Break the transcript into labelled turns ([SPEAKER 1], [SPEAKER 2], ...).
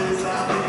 [SPEAKER 1] Cause I've